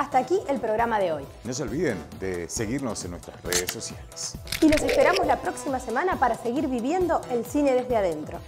Hasta aquí el programa de hoy. No se olviden de seguirnos en nuestras redes sociales. Y los esperamos la próxima semana para seguir viviendo el cine desde adentro.